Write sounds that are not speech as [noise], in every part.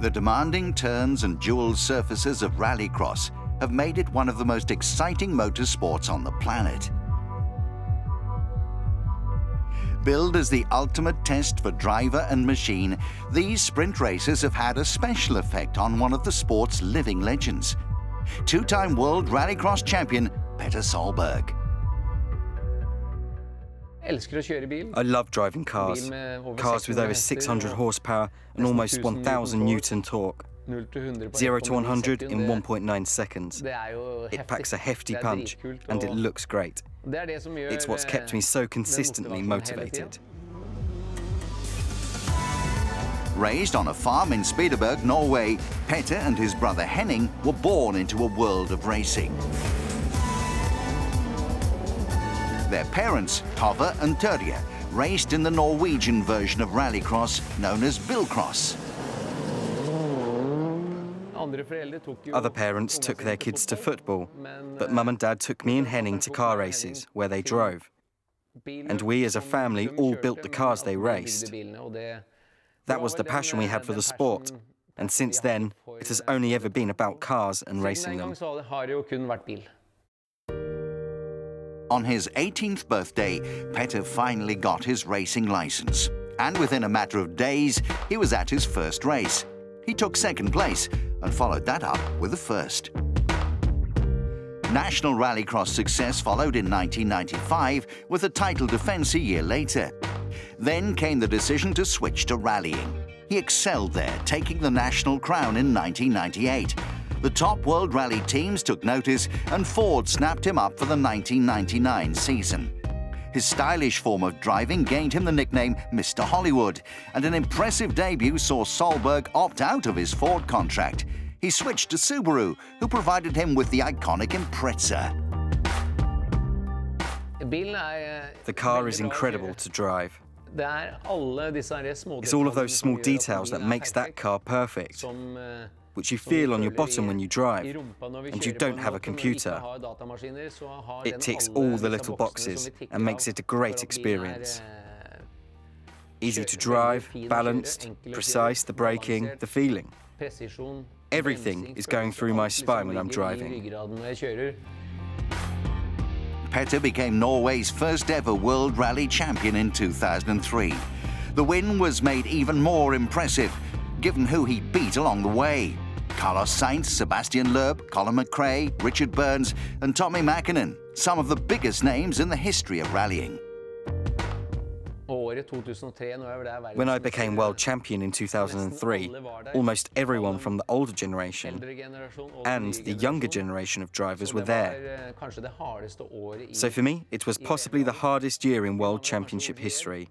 The demanding turns and dual surfaces of rallycross have made it one of the most exciting motorsports on the planet. Billed as the ultimate test for driver and machine, these sprint races have had a special effect on one of the sport's living legends. Two-time world rallycross champion, Petter Solberg. I love driving cars. Cars with over 600 horsepower and almost 1,000 newton torque. 0 to 100 in er- 1.9 seconds. Er it packs a er hefty punch and it looks great. It's what's kept me so eh, consistently motivated. Raised on a farm in Spydeberg, Norway, Petter and his brother Henning were born into a world of racing. Their parents, Tove and Terje, raced in the Norwegian version of rallycross known as Bilcross. Other parents took their kids to football, but mum and dad took me and Henning to car races, where they drove. And we as a family all built the cars they raced. That was the passion we had for the sport, and since then, it has only ever been about cars and racing them. On his 18th birthday, Petter finally got his racing license. And within a matter of days, he was at his first race. He took second place and followed that up with a first. National Rallycross success followed in 1995 with a title defence a year later. Then came the decision to switch to rallying. He excelled there, taking the national crown in 1998. The top World Rally teams took notice and Ford snapped him up for the 1999 season. His stylish form of driving gained him the nickname Mr. Hollywood, and an impressive debut saw Solberg opt out of his Ford contract. He switched to Subaru, who provided him with the iconic Impreza. The car is incredible to drive. It's all of those small details that makes that car perfect uh, which you feel on your bottom when you drive, and you don't have a computer. It ticks all the little boxes and makes it a great experience. Easy to drive, balanced, precise, the braking, the feeling. Everything is going through my spine when I'm driving. Petter became Norway's first ever World Rally champion in 2003. The win was made even more impressive given who he beat along the way. Carlos Sainz, Sebastian Loeb, Colin McRae, Richard Burns and Tommi Mäkinen, some of the biggest names in the history of rallying. When I became world champion in 2003, almost everyone from the older generation and the younger generation of drivers were there. So for me, it was possibly the hardest year in world championship history.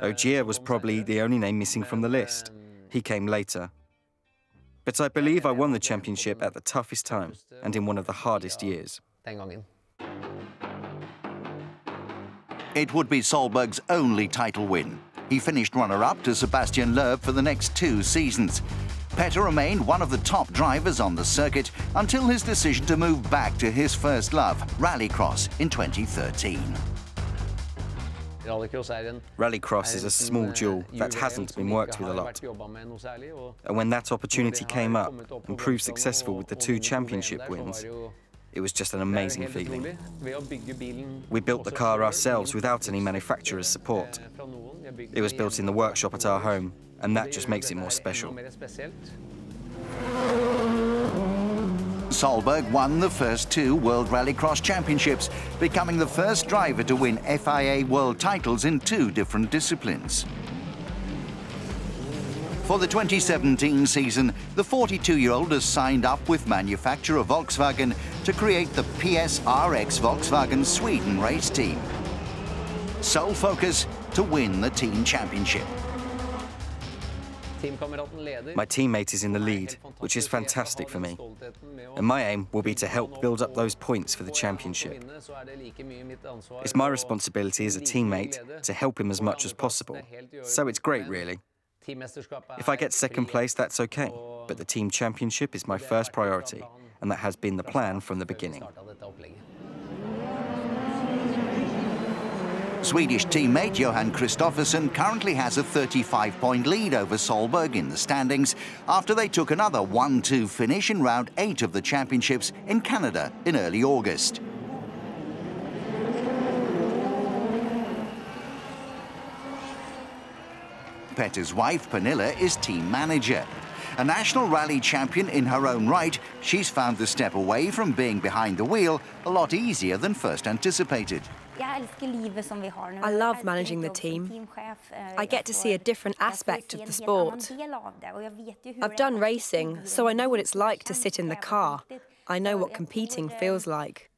Ogier was probably the only name missing from the list. He came later. But I believe I won the championship at the toughest time and in one of the hardest years. It would be Solberg's only title win. He finished runner-up to Sebastian Loeb for the next two seasons. Petter remained one of the top drivers on the circuit until his decision to move back to his first love, rallycross, in 2013. Rallycross is a small jewel that hasn't been worked with a lot. And when that opportunity came up and proved successful with the two championship wins, it was just an amazing feeling. We built the car ourselves without any manufacturer's support. It was built in the workshop at our home, and that just makes it more special. Solberg won the first two World Rallycross Championships, becoming the first driver to win FIA World titles in two different disciplines. For the 2017 season, the 42-year-old has signed up with manufacturer Volkswagen to create the PSRX Volkswagen Sweden race team. Sole focus to win the team championship. My teammate is in the lead, which is fantastic for me. And my aim will be to help build up those points for the championship. It's my responsibility as a teammate to help him as much as possible. So it's great, really. If I get second place, that's okay. But the team championship is my first priority, and that has been the plan from the beginning. Swedish teammate Johan Kristoffersson currently has a 35-point lead over Solberg in the standings after they took another 1-2 finish in round 8 of the championships in Canada in early August. Petter's wife, Pernilla, is team manager. A national rally champion in her own right, she's found the step away from being behind the wheel a lot easier than first anticipated. I love managing the team. I get to see a different aspect of the sport. I've done racing, so I know what it's like to sit in the car. I know what competing feels like.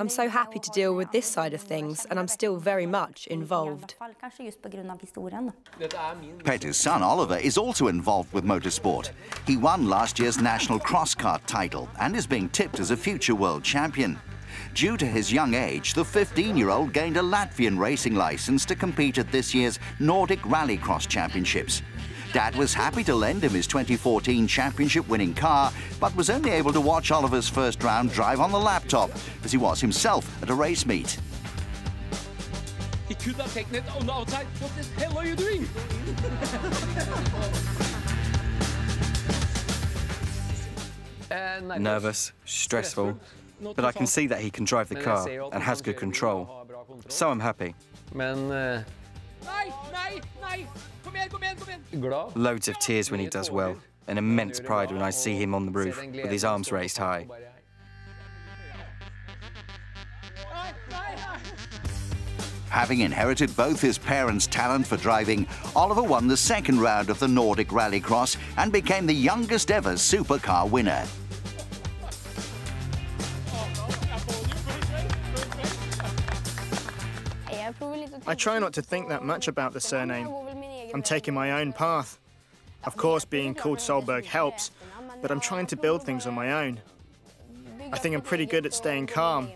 I'm so happy to deal with this side of things, and I'm still very much involved. Petter's son Oliver is also involved with motorsport. He won last year's national cross kart title and is being tipped as a future world champion. Due to his young age, the 15-year-old gained a Latvian racing license to compete at this year's Nordic Rallycross Championships. Dad was happy to lend him his 2014 championship-winning car, but was only able to watch Oliver's first round drive on the laptop, as he was himself at a race meet. He could have taken it on the outside. What the hell are you doing? [laughs] Uh, nervous, stressful, but I can see that he can drive the car and has good control. So I'm happy. Loads of tears when he does well, and immense pride when I see him on the roof with his arms raised high. Having inherited both his parents' talent for driving, Oliver won the second round of the Nordic Rallycross and became the youngest ever supercar winner. I try not to think that much about the surname. I'm taking my own path. Of course, being called Solberg helps, but I'm trying to build things on my own. I think I'm pretty good at staying calm.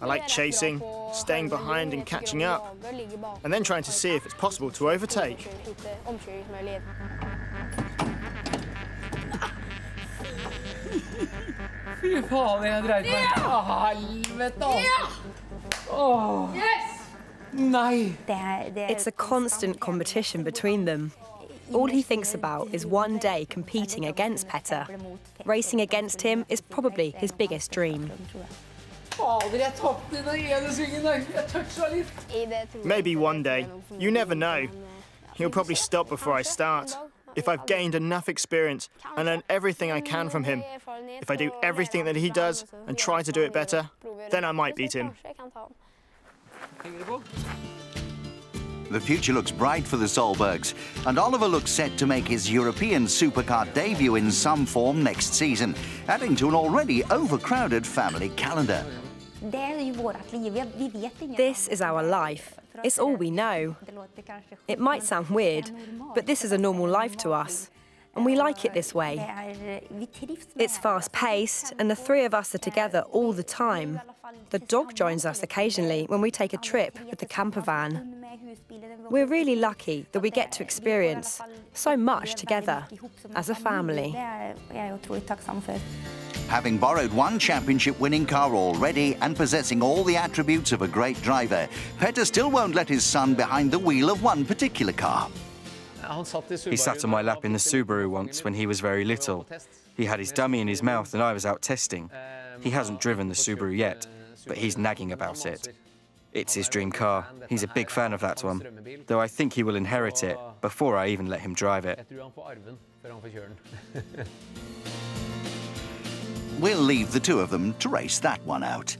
I like chasing, staying behind and catching up, and then trying to see if it's possible to overtake. Fy faen, jeg er dreit meg. Å, helvete! Åh. Yes! It's a constant competition between them. All he thinks about is one day competing against Petter. Racing against him is probably his biggest dream. Maybe one day. You never know. He'll probably stop before I start. If I've gained enough experience and learned everything I can from him, if I do everything that he does and try to do it better, then I might beat him. The future looks bright for the Solbergs, and Oliver looks set to make his European supercar debut in some form next season, adding to an already overcrowded family calendar. This is our life. It's all we know. It might sound weird, but this is a normal life to us and we like it this way. It's fast-paced, and the three of us are together all the time. The dog joins us occasionally when we take a trip with the camper van. We're really lucky that we get to experience so much together as a family. Having borrowed one championship-winning car already and possessing all the attributes of a great driver, Petter still won't let his son behind the wheel of one particular car. He sat on my lap in the Subaru once when he was very little. He had his dummy in his mouth and I was out testing. He hasn't driven the Subaru yet, but he's nagging about it. It's his dream car. He's a big fan of that one, though I think he will inherit it before I even let him drive it. We'll leave the two of them to race that one out.